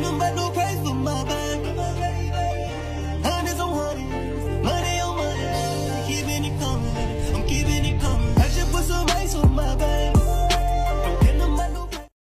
No for my. Hundreds on hundreds, money on money, keeping it coming.